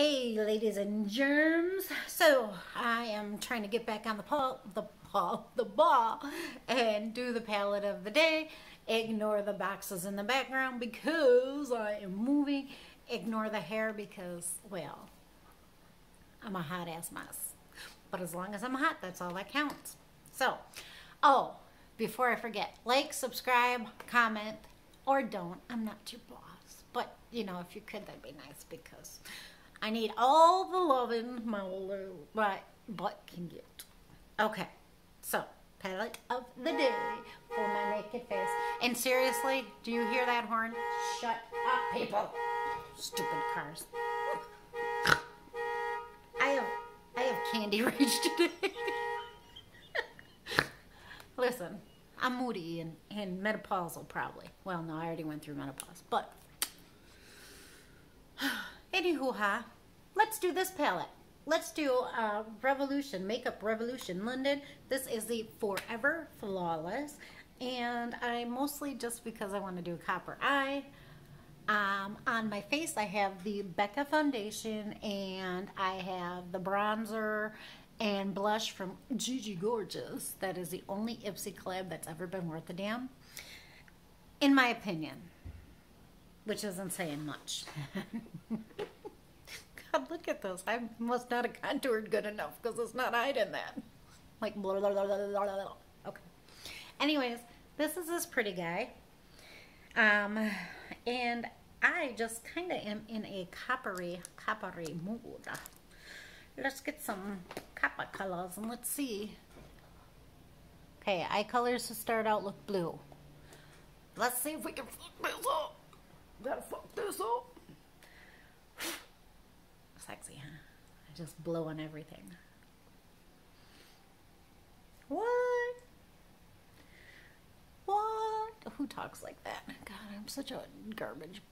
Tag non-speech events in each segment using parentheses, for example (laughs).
Hey, ladies and germs. So I am trying to get back on the ball, the ball, the ball, and do the palette of the day. Ignore the boxes in the background because I am moving. Ignore the hair because, well, I'm a hot ass mess. But as long as I'm hot, that's all that counts. So, oh, before I forget, like, subscribe, comment, or don't. I'm not your boss. But, you know, if you could, that'd be nice because I need all the loving my little right butt can get. Okay, so palette of the day for my naked face. And seriously, do you hear that horn? Shut up, people. Stupid cars. I have I have candy (laughs) rage today. Listen, I'm moody and, and menopausal probably. Well, no, I already went through menopause. But (sighs) anywho, ha, let's do this palette. Let's do uh, Revolution, Makeup Revolution London. This is the Forever Flawless. And I mostly just because I want to do a copper eye. Um, on my face, I have the Becca foundation and I have the bronzer and blush from Gigi Gorgeous. That is the only Ipsy collab that's ever been worth a damn, in my opinion, which isn't saying much. (laughs) God, look at this. I must not have contoured good enough because it's not hiding that. Like, blah, blah, blah, blah, blah, blah. Okay. Anyways, this is this pretty guy. Um, and I just kind of am in a coppery, coppery mood. Let's get some copper colors and let's see. Okay, eye colors to start out look blue. Let's see if we can fuck this up. Gotta fuck this up. Sexy, huh? I just blow on everything. What? What? Who talks like that? God, I'm such a garbage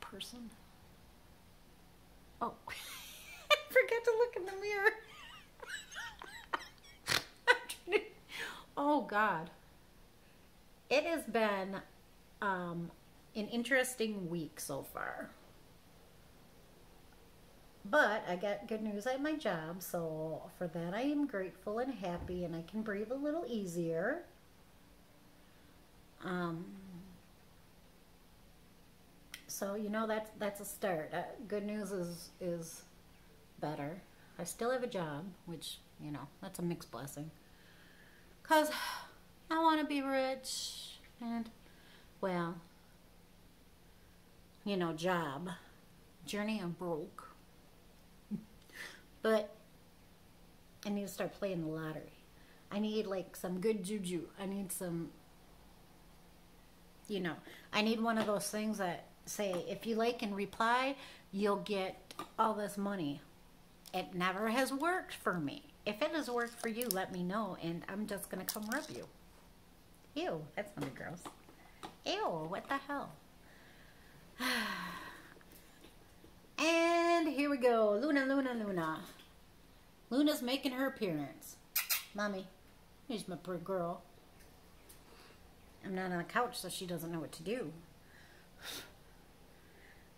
person. Oh, (laughs) I forget to look in the mirror. (laughs) oh, God. It has been um, an interesting week so far. But I got good news at my job, so for that I am grateful and happy, and I can breathe a little easier. Um, so you know that's that's a start. Uh, good news is is better. I still have a job, which you know that's a mixed blessing. Cause I want to be rich and well, you know, job journey. I'm broke. But I need to start playing the lottery. I need like some good juju. I need some, you know, I need one of those things that say, if you like and reply, you'll get all this money. It never has worked for me. If it has worked for you, let me know, and I'm just going to come rub you. Ew, that's be gross. Ew, what the hell? (sighs) And here we go. Luna, Luna, Luna. Luna's making her appearance. Mommy, here's my pretty girl. I'm not on the couch, so she doesn't know what to do.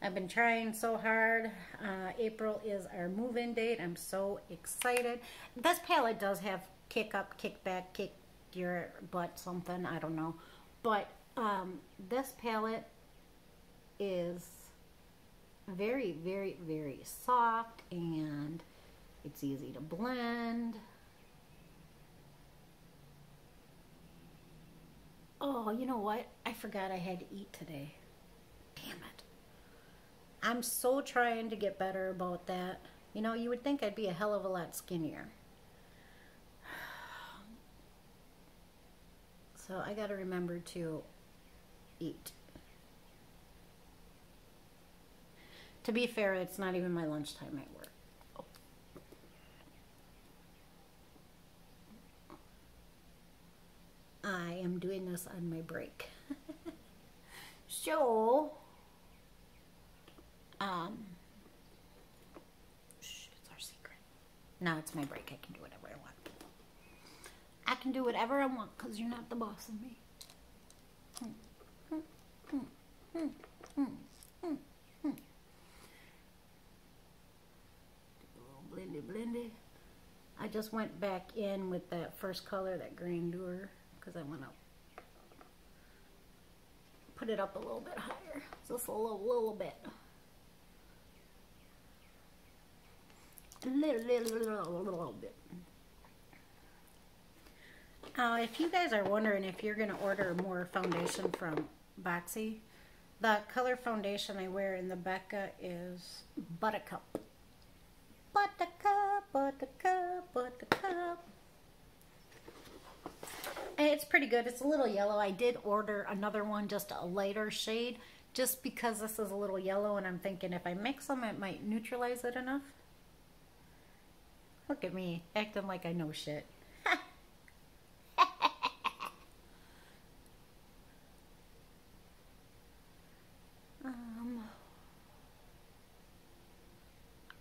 I've been trying so hard. Uh, April is our move-in date. I'm so excited. This palette does have kick up, kick back, kick your butt something. I don't know. But um, this palette is very, very, very soft and it's easy to blend. Oh, you know what? I forgot I had to eat today. Damn it. I'm so trying to get better about that. You know, you would think I'd be a hell of a lot skinnier. (sighs) So I got to remember to eat. To be fair, it's not even my lunchtime at work. I am doing this on my break. (laughs) so, um, shh, it's our secret. No, it's my break. I can do whatever I want. I can do whatever I want because you're not the boss of me. Hmm, hmm, hmm, blendy, blendy. I just went back in with that first color, that grandeur, because I want to put it up a little bit higher. Just a little, little bit. A little, little, little, little bit. Uh, if you guys are wondering if you're going to order more foundation from Boxy, the color foundation I wear in the Becca is Buttercup. Buttercup, Buttercup, Buttercup. And it's pretty good. It's a little yellow. I did order another one, just a lighter shade, just because this is a little yellow, and I'm thinking if I mix them, it might neutralize it enough. Look at me, acting like I know shit. um,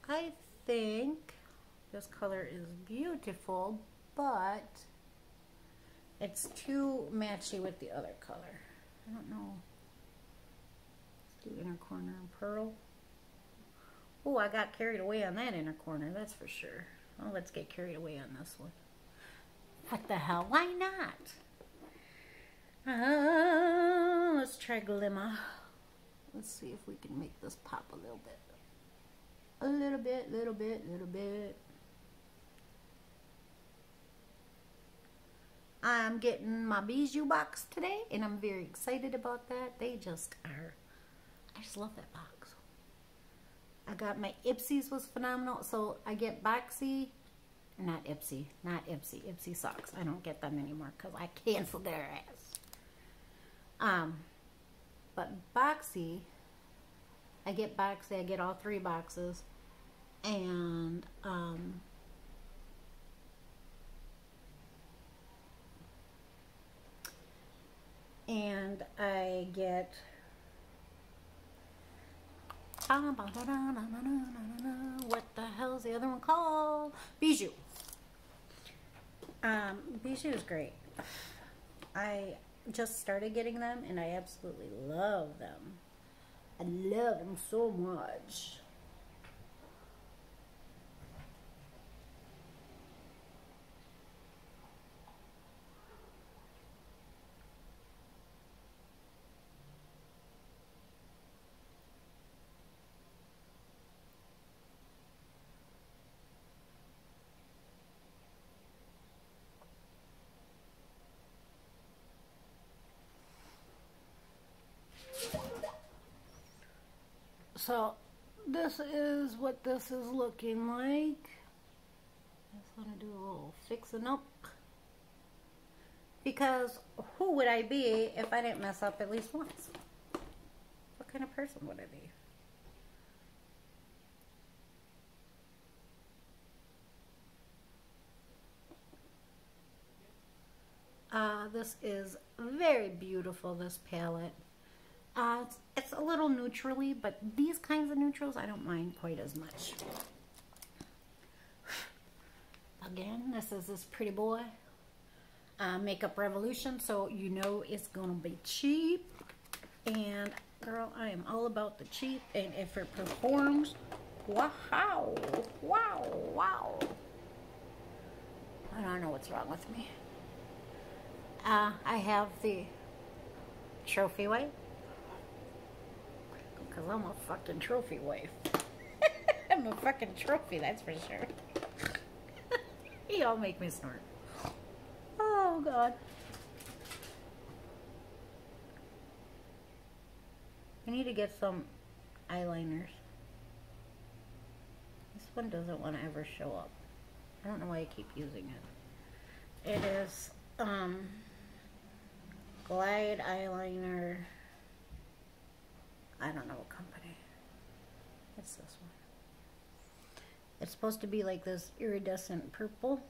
I think this color is beautiful, but it's too matchy with the other color. I don't know. Let's do inner corner and pearl. Oh, I got carried away on that inner corner, that's for sure. Oh, let's get carried away on this one. What the hell? Why not? Uh, let's try glimmer. Let's see if we can make this pop. A little bit, little bit, little bit. I'm getting my bijou box today, and I'm very excited about that. They just are. I just love that box. I got my Ipsy's was phenomenal. So I get Boxy, not Ipsy, not Ipsy, Ipsy socks. I don't get them anymore because I canceled their ass. Um, but Boxy, I get Boxy. I get all three boxes, and um and I get what the hell is the other one called? Bijou. Um, Bijou is great. I just started getting them and I absolutely love them. I love them so much. So this is what this is looking like. I just want to do a little fixing up. Because who would I be if I didn't mess up at least once? What kind of person would I be? Uh, this is very beautiful, this palette. Uh, it's, it's, a little neutrally, but these kinds of neutrals I don't mind quite as much. Again, this is this pretty boy. Uh, Makeup Revolution, so you know it's going to be cheap. And, girl, I am all about the cheap. And if it performs, wow, wow, wow. I don't know what's wrong with me. Uh, I have the trophy wife because I'm a fucking trophy wife. (laughs) I'm a fucking trophy, that's for sure. (laughs) Y'all make me snort. Oh, God. I need to get some eyeliners. This one doesn't want to ever show up. I don't know why I keep using it. It is, um, Glide eyeliner. I don't know what company. It's this one. It's supposed to be like this iridescent purple.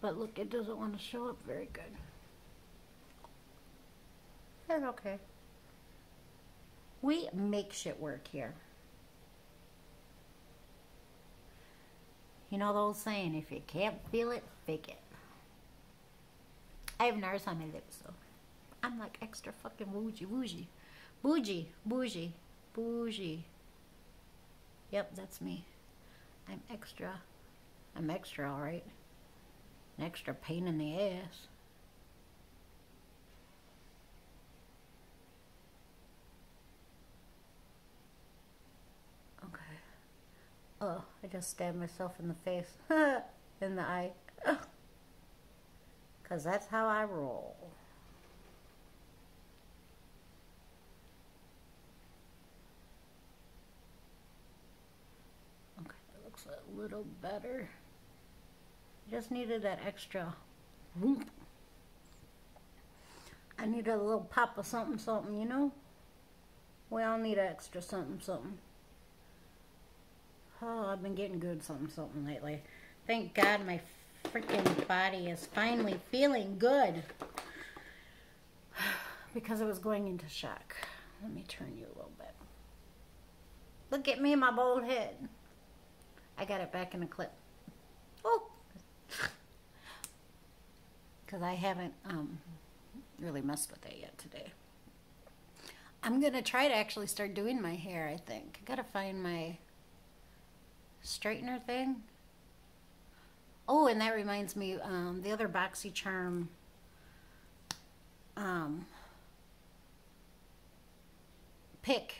But look, it doesn't want to show up very good. That's okay. We make shit work here. You know the old saying, if you can't feel it, fake it. I have NARS on my lips, so I'm like extra fucking bougie, bougie, bougie, bougie, bougie, Yep, that's me. I'm extra. I'm extra, all right. An extra pain in the ass. Okay. Oh, I just stabbed myself in the face. (laughs) in the eye. (laughs) Because that's how I roll. Okay, that a little better. Just needed that extra whoop. I need a little pop of something, something, you know? We all need extra something, something. Oh, I've been getting good something, something lately. Thank God my freaking body is finally feeling good. (sighs) because it was going into shock. Let me turn you a little bit. Look at me my bald head. I got it back in the clip. Oh! Because I haven't um, really messed with that yet today. I'm going to try to actually start doing my hair, I think. I got to find my straightener thing. Oh, and that reminds me, um, the other BoxyCharm um, pick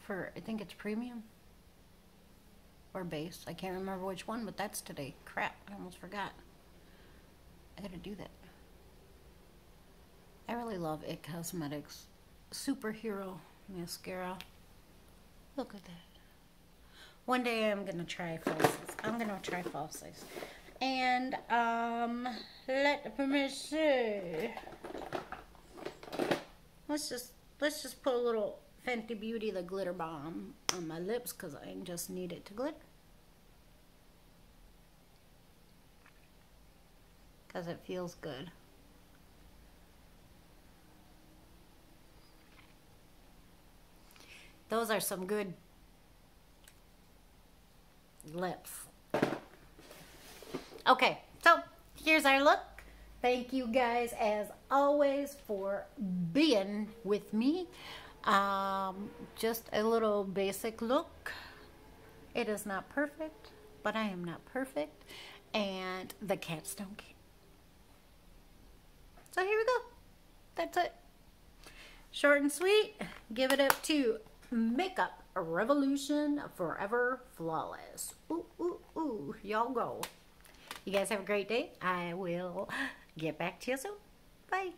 for, I think it's premium or base. I can't remember which one, but that's today. Crap, I almost forgot. I gotta do that. I really love It Cosmetics Superhero Mascara. Look at that. One day I'm gonna try falsies. I'm gonna try falsies. And um, let me see. Let's just let's just put a little Fenty Beauty the glitter bomb on my lips because I just need it to glitter. Because it feels good. Those are some good lips. Okay, so here's our look. Thank you guys, as always, for being with me. Um, just a little basic look. It is not perfect, but I am not perfect. And the cats don't care. So here we go. That's it. Short and sweet. Give it up to Makeup Revolution Forever Flawless. Ooh, ooh, ooh. Y'all go. You guys have a great day. I will get back to you soon. Bye.